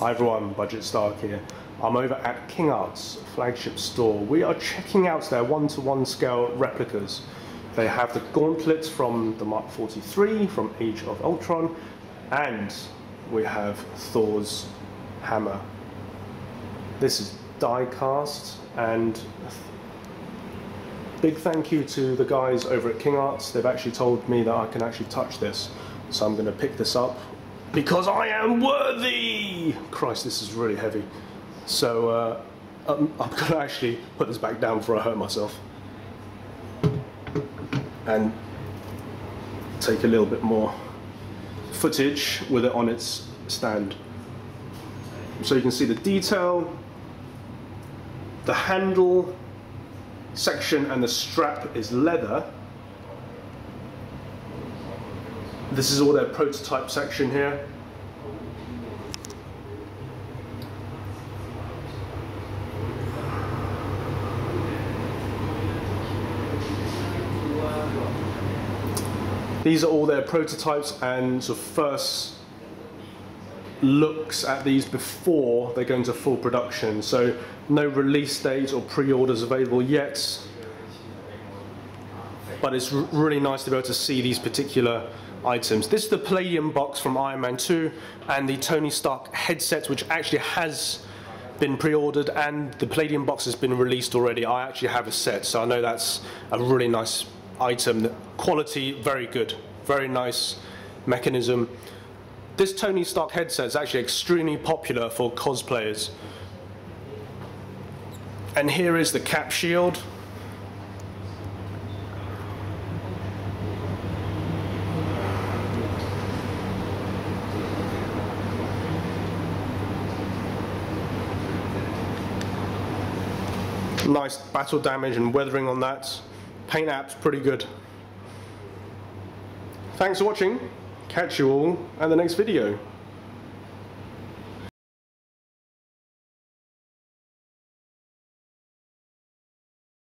Hi everyone, Budget Stark here. I'm over at King Arts flagship store. We are checking out their one-to-one scale replicas. They have the gauntlets from the Mark 43 from Age of Ultron, and we have Thor's hammer. This is die cast, and big thank you to the guys over at King Arts. They've actually told me that I can actually touch this, so I'm going to pick this up because I am worthy. Christ, this is really heavy. So uh, I'm, I'm going to actually put this back down before I hurt myself. And take a little bit more footage with it on its stand. So you can see the detail, the handle section and the strap is leather This is all their prototype section here. These are all their prototypes and sort of first looks at these before they go into full production. So no release date or pre-orders available yet. But it's really nice to be able to see these particular items. This is the Palladium box from Iron Man 2 and the Tony Stark headset which actually has been pre-ordered and the Palladium box has been released already. I actually have a set so I know that's a really nice item. Quality very good, very nice mechanism. This Tony Stark headset is actually extremely popular for cosplayers. And here is the cap shield nice battle damage and weathering on that. Paint app's pretty good. Thanks for watching. Catch you all at the next video.